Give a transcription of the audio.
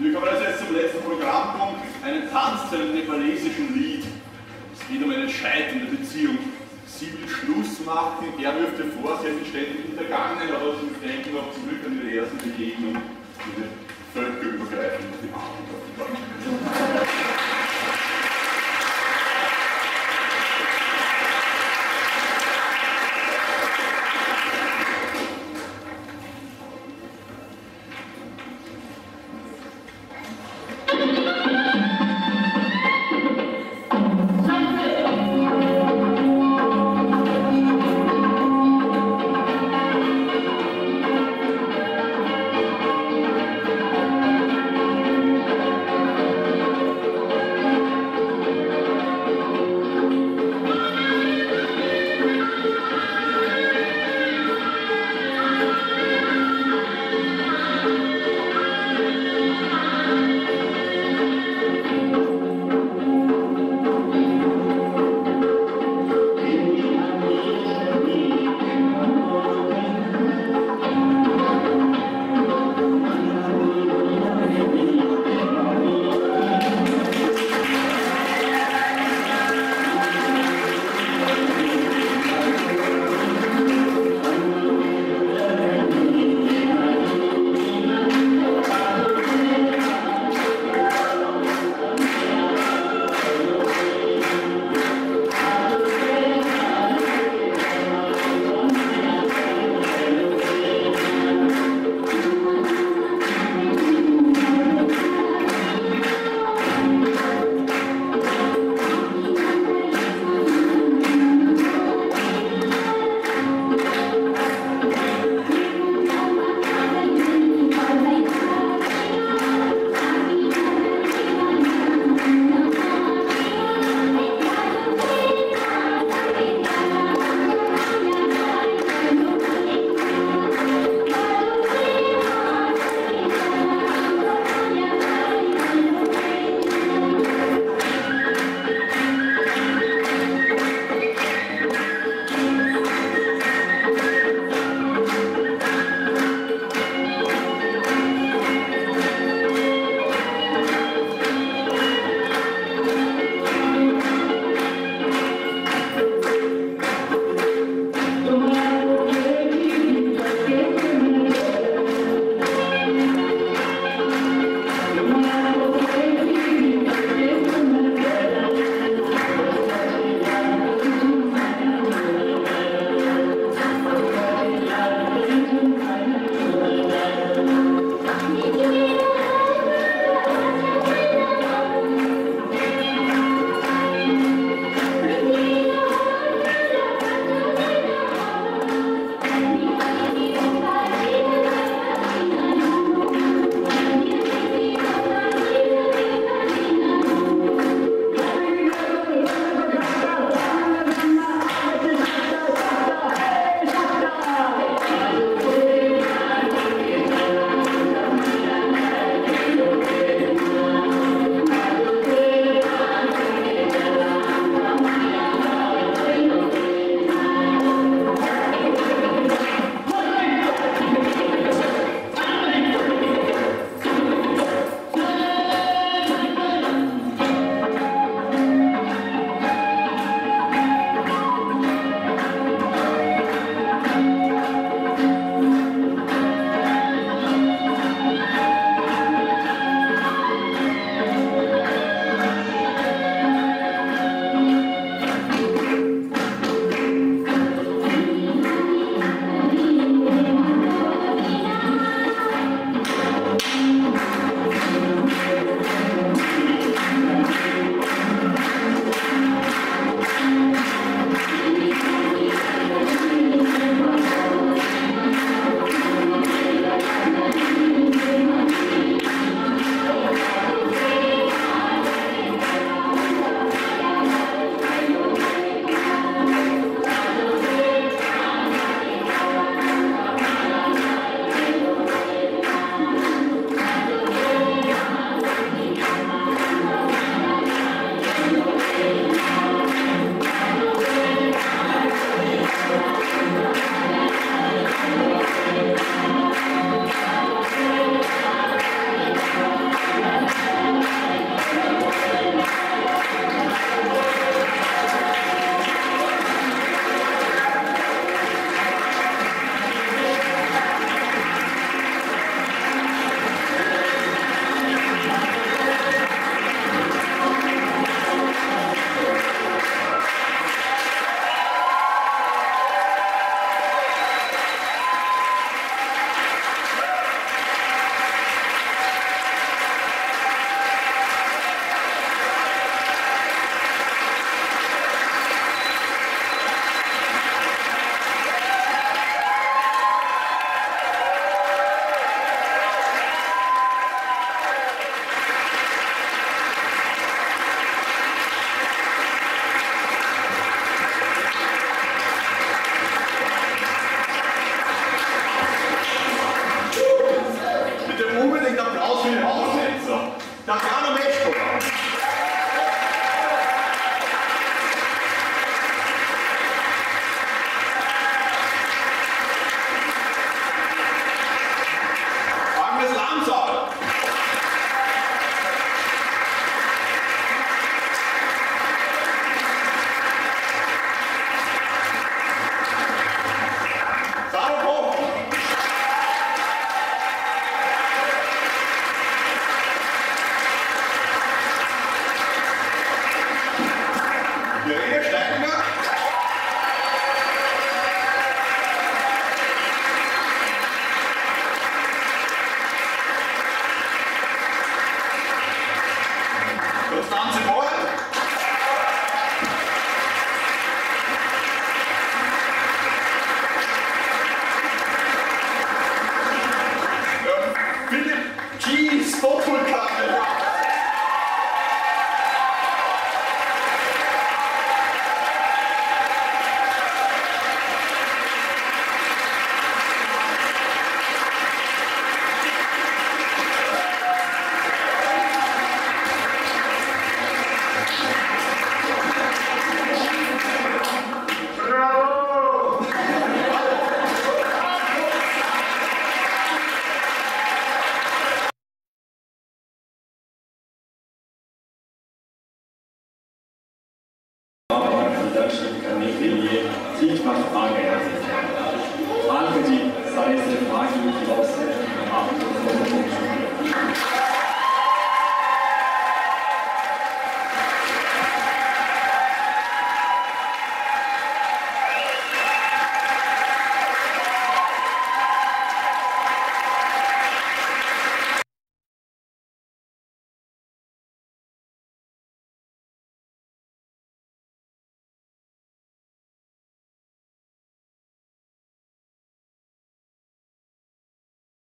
Wir kommen also jetzt zum letzten Programmpunkt, einen Tanz zu einem nepalesischen Lied. Es geht um eine scheiternde Beziehung. Sie will Schluss machen, er wirft ihr vor, sie hat ihn ständig hintergangen, aber sie denken auch zurück an ihre erste Begegnung, diese völkerübergreifende Behandlung.